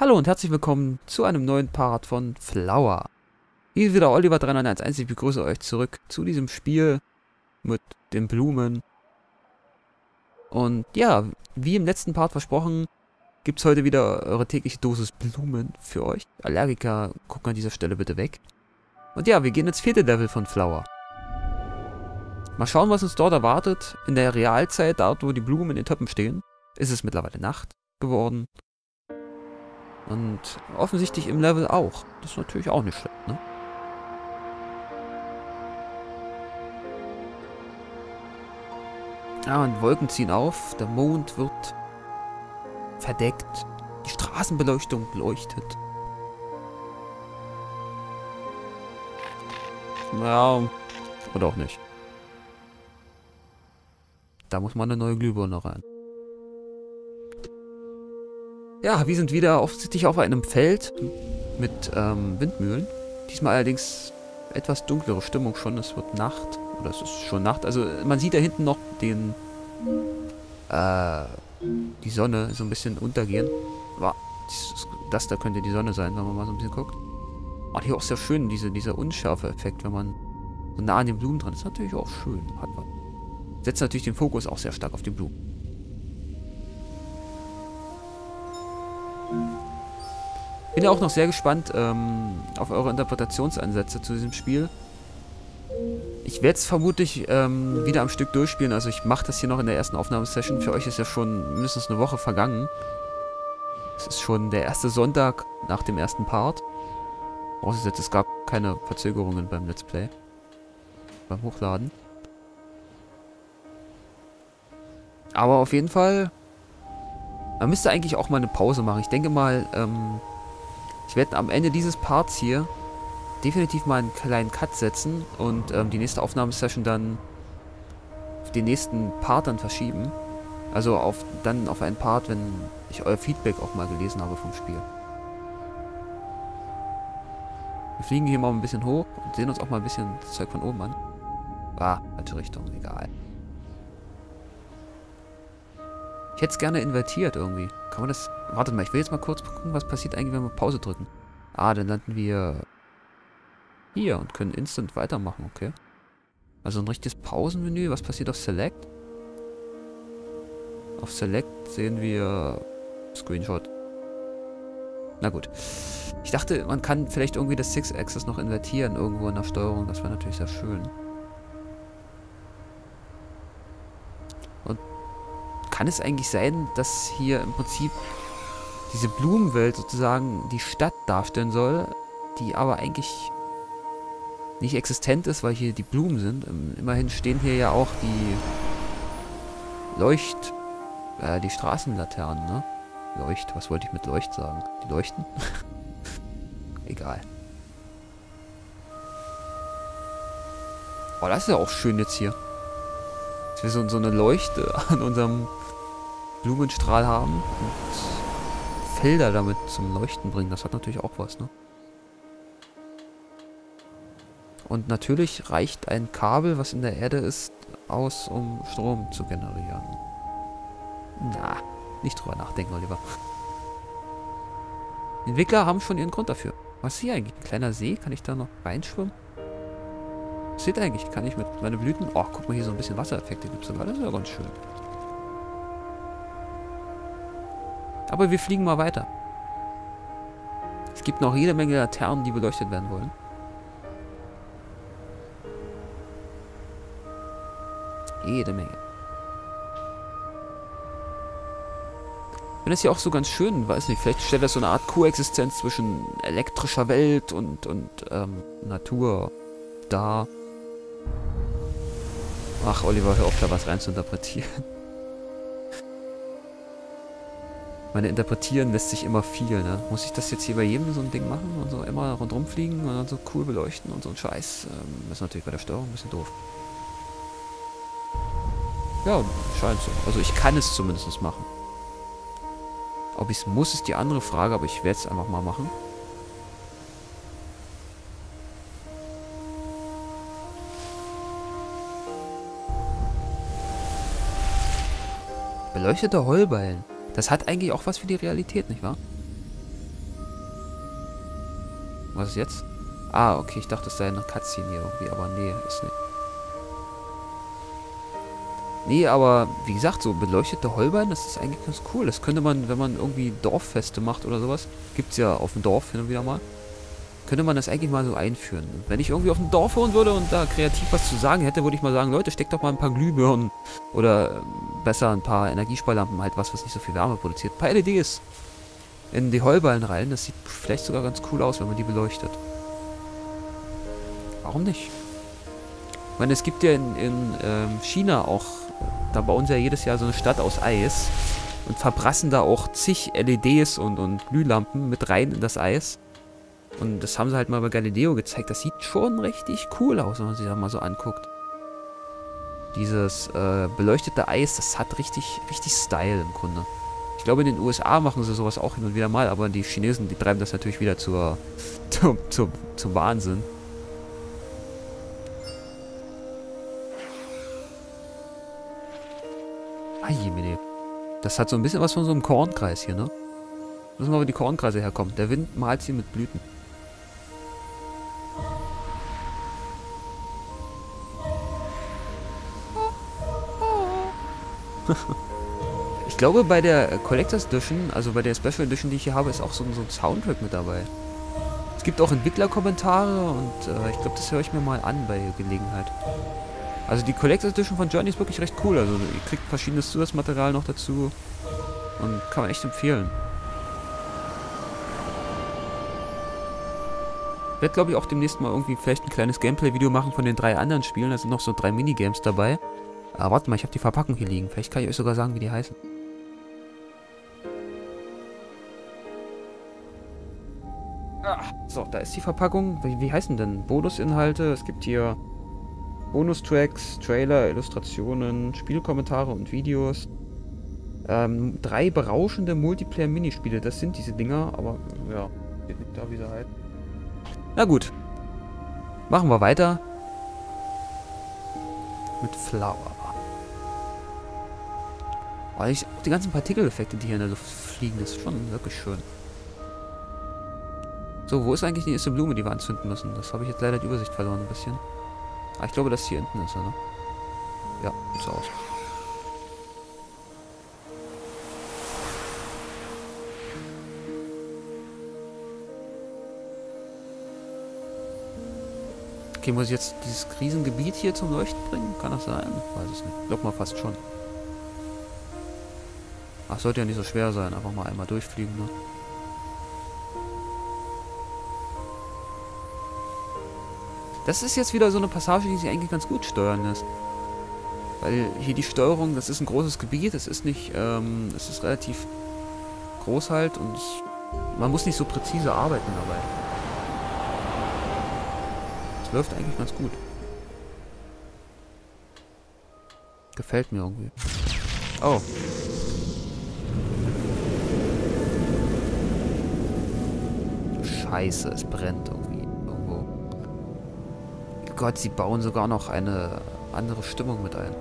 Hallo und herzlich willkommen zu einem neuen Part von Flower. Hier ist wieder Oliver 391. Ich begrüße euch zurück zu diesem Spiel mit den Blumen. Und ja, wie im letzten Part versprochen, gibt es heute wieder eure tägliche Dosis Blumen für euch. Allergiker, gucken an dieser Stelle bitte weg. Und ja, wir gehen ins vierte Level von Flower. Mal schauen, was uns dort erwartet. In der Realzeit, dort wo die Blumen in den Töpfen stehen, ist es mittlerweile Nacht geworden. Und offensichtlich im Level auch. Das ist natürlich auch nicht schlecht, ne? Ja, und Wolken ziehen auf, der Mond wird verdeckt, die Straßenbeleuchtung leuchtet. Ja, oder auch nicht. Da muss man eine neue Glühbirne rein. Ja, wir sind wieder offensichtlich auf einem Feld mit ähm, Windmühlen. Diesmal allerdings etwas dunklere Stimmung schon. Es wird Nacht. Oder es ist schon Nacht. Also man sieht da hinten noch den... Äh, die Sonne so ein bisschen untergehen. Das da könnte die Sonne sein, wenn man mal so ein bisschen guckt. Oh, hier auch sehr schön, diese, dieser unscharfe Effekt, wenn man so nah an den Blumen dran ist. Natürlich auch schön. Hat man. Setzt natürlich den Fokus auch sehr stark auf die Blumen. Bin ja auch noch sehr gespannt ähm, auf eure Interpretationsansätze zu diesem Spiel. Ich werde es vermutlich ähm, wieder am Stück durchspielen. Also ich mache das hier noch in der ersten Aufnahmesession. Für euch ist ja schon mindestens eine Woche vergangen. Es ist schon der erste Sonntag nach dem ersten Part. Vorausgesetzt, es gab keine Verzögerungen beim Let's Play. Beim Hochladen. Aber auf jeden Fall... Man müsste eigentlich auch mal eine Pause machen. Ich denke mal, ähm, ich werde am Ende dieses Parts hier definitiv mal einen kleinen Cut setzen und ähm, die nächste Aufnahmesession dann auf den nächsten Part dann verschieben. Also auf dann auf einen Part, wenn ich euer Feedback auch mal gelesen habe vom Spiel. Wir fliegen hier mal ein bisschen hoch und sehen uns auch mal ein bisschen Zeug von oben an. Ah, falsche Richtung, egal. Ich hätte es gerne invertiert irgendwie. Kann man das... Wartet mal, ich will jetzt mal kurz gucken, was passiert eigentlich, wenn wir Pause drücken. Ah, dann landen wir hier und können instant weitermachen, okay. Also ein richtiges Pausenmenü. Was passiert auf Select? Auf Select sehen wir Screenshot. Na gut. Ich dachte, man kann vielleicht irgendwie das Six-Axis noch invertieren irgendwo in der Steuerung. Das wäre natürlich sehr schön. Kann es eigentlich sein, dass hier im Prinzip diese Blumenwelt sozusagen die Stadt darstellen soll, die aber eigentlich nicht existent ist, weil hier die Blumen sind. Ähm, immerhin stehen hier ja auch die Leucht... Äh, die Straßenlaternen, ne? Leucht, was wollte ich mit Leucht sagen? Die leuchten? Egal. Oh, das ist ja auch schön jetzt hier. Dass wir so, so eine Leuchte an unserem Blumenstrahl haben und Felder damit zum Leuchten bringen. Das hat natürlich auch was, ne? Und natürlich reicht ein Kabel, was in der Erde ist, aus, um Strom zu generieren. Na, nicht drüber nachdenken, Oliver. Die Entwickler haben schon ihren Grund dafür. Was ist hier eigentlich? Ein kleiner See? Kann ich da noch reinschwimmen? Was sieht eigentlich? Kann ich mit meinen Blüten... Oh, guck mal, hier so ein bisschen Wassereffekte gibt es sogar. Das ist ja ganz schön. Aber wir fliegen mal weiter. Es gibt noch jede Menge Laternen, die beleuchtet werden wollen. Jede Menge. Finde das hier auch so ganz schön, weiß nicht, vielleicht stellt das so eine Art Koexistenz zwischen elektrischer Welt und, und ähm, Natur dar. Ach, Oliver, hör auf, da was rein zu interpretieren. meine, interpretieren lässt sich immer viel, ne? Muss ich das jetzt hier bei jedem so ein Ding machen und so immer rundherum fliegen und dann so cool beleuchten und so ein Scheiß? Ähm, ist natürlich bei der Steuerung ein bisschen doof. Ja, scheint so. Also ich kann es zumindest machen. Ob ich es muss, ist die andere Frage, aber ich werde es einfach mal machen. Beleuchtete Heulballen. Das hat eigentlich auch was für die Realität, nicht wahr? Was ist jetzt? Ah, okay, ich dachte, es sei eine Cutscene hier irgendwie, aber nee, ist nicht. Nee, aber wie gesagt, so beleuchtete Holbein, das ist eigentlich ganz cool. Das könnte man, wenn man irgendwie Dorffeste macht oder sowas, gibt es ja auf dem Dorf hin und wieder mal, könnte man das eigentlich mal so einführen. wenn ich irgendwie auf dem Dorf wohnen würde und da kreativ was zu sagen hätte, würde ich mal sagen, Leute, steckt doch mal ein paar Glühbirnen oder äh, besser ein paar Energiesparlampen, halt was, was nicht so viel Wärme produziert. Ein paar LEDs in die Heuballen rein. Das sieht vielleicht sogar ganz cool aus, wenn man die beleuchtet. Warum nicht? Ich meine, es gibt ja in, in ähm, China auch, da bauen sie ja jedes Jahr so eine Stadt aus Eis und verbrassen da auch zig LEDs und, und Glühlampen mit rein in das Eis. Und das haben sie halt mal bei Galileo gezeigt. Das sieht schon richtig cool aus, wenn man sich das mal so anguckt. Dieses äh, beleuchtete Eis, das hat richtig, richtig Style im Grunde. Ich glaube, in den USA machen sie sowas auch hin und wieder mal, aber die Chinesen, die treiben das natürlich wieder zur, zum, zum, zum Wahnsinn. Ajimine. Das hat so ein bisschen was von so einem Kornkreis hier, ne? Wissen wir, wo die Kornkreise herkommen. Der Wind malt sie mit Blüten. Ich glaube, bei der Collectors Edition, also bei der Special Edition, die ich hier habe, ist auch so, so ein Soundtrack mit dabei. Es gibt auch Entwicklerkommentare und äh, ich glaube, das höre ich mir mal an bei Gelegenheit. Also die Collectors Edition von Journey ist wirklich recht cool. Also ihr kriegt verschiedenes Zusatzmaterial noch dazu und kann man echt empfehlen. Ich werde, glaube ich, auch demnächst mal irgendwie vielleicht ein kleines Gameplay-Video machen von den drei anderen Spielen. Da sind noch so drei Minigames dabei. Aber warte mal, ich habe die Verpackung hier liegen. Vielleicht kann ich euch sogar sagen, wie die heißen. Ah, so, da ist die Verpackung. Wie, wie heißen denn? Bonusinhalte. Es gibt hier Bonustracks, Trailer, Illustrationen, Spielkommentare und Videos. Ähm, drei berauschende Multiplayer-Minispiele. Das sind diese Dinger, aber ja, steht nicht da, wie sie heißen. Na gut. Machen wir weiter. Mit Flower. Oh, ich, die ganzen Partikeleffekte, die hier in der Luft fliegen, das ist schon wirklich schön. So, wo ist eigentlich die erste Blume, die wir anzünden müssen? Das habe ich jetzt leider die Übersicht verloren ein bisschen. Ah, ich glaube, das hier hinten ist er, ne? Ja, sieht so aus. Okay, muss ich jetzt dieses Krisengebiet hier zum Leuchten bringen? Kann das sein? Weiß es nicht. Ich glaube mal fast schon. Ach, sollte ja nicht so schwer sein. Einfach mal einmal durchfliegen, ne? Das ist jetzt wieder so eine Passage, die sich eigentlich ganz gut steuern lässt. Weil hier die Steuerung, das ist ein großes Gebiet, es ist nicht, ähm, es ist relativ groß halt und es, man muss nicht so präzise arbeiten dabei. Es läuft eigentlich ganz gut. Gefällt mir irgendwie. Oh. Scheiße, es brennt irgendwie irgendwo. Gott, sie bauen sogar noch eine andere Stimmung mit ein.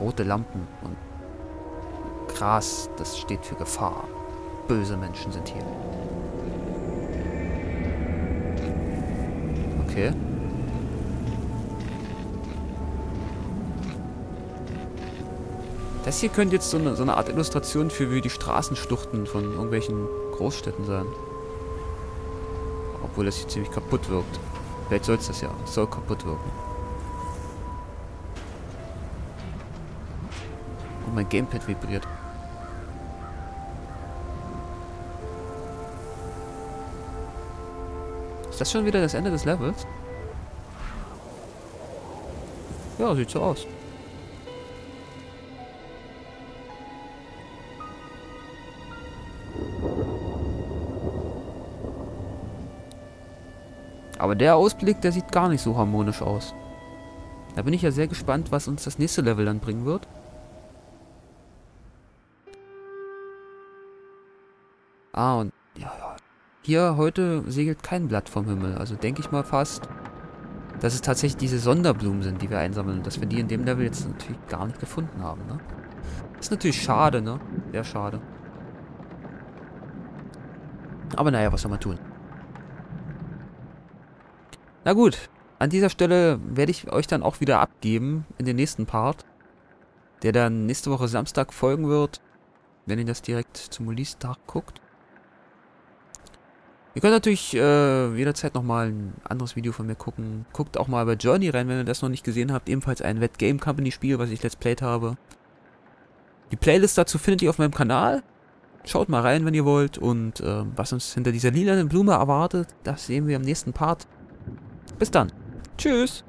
Rote Lampen und Gras, das steht für Gefahr. Böse Menschen sind hier. Okay. Das hier könnte jetzt so eine, so eine Art Illustration für wie die Straßenstuchten von irgendwelchen Großstädten sein. Obwohl das hier ziemlich kaputt wirkt. Vielleicht soll es das ja. Es soll kaputt wirken. Und mein Gamepad vibriert. Ist das schon wieder das Ende des Levels? Ja, sieht so aus. Aber der Ausblick, der sieht gar nicht so harmonisch aus. Da bin ich ja sehr gespannt, was uns das nächste Level dann bringen wird. Ah, und ja, hier heute segelt kein Blatt vom Himmel. Also denke ich mal fast, dass es tatsächlich diese Sonderblumen sind, die wir einsammeln. Dass wir die in dem Level jetzt natürlich gar nicht gefunden haben, ne? Ist natürlich schade, ne? Sehr schade. Aber naja, was soll man tun? Na gut, an dieser Stelle werde ich euch dann auch wieder abgeben in den nächsten Part, der dann nächste Woche Samstag folgen wird, wenn ihr das direkt zum Release-Tag guckt. Ihr könnt natürlich äh, jederzeit nochmal ein anderes Video von mir gucken. Guckt auch mal bei Journey rein, wenn ihr das noch nicht gesehen habt. Ebenfalls ein Wet Game Company Spiel, was ich let's played habe. Die Playlist dazu findet ihr auf meinem Kanal. Schaut mal rein, wenn ihr wollt. Und äh, was uns hinter dieser lilanen Blume erwartet, das sehen wir im nächsten Part. Bis dann. Tschüss.